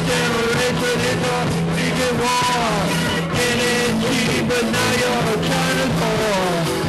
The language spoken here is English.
generated a war. And it's cheap, but now you're trying to.